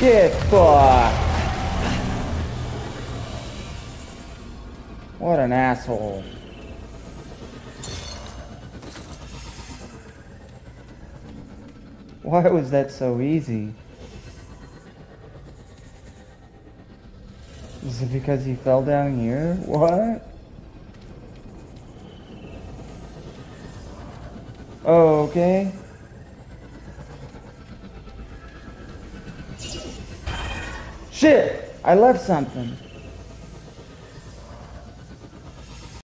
Get fucked! What an asshole. Why was that so easy? Is it because he fell down here? What? Okay. Shit! I left something.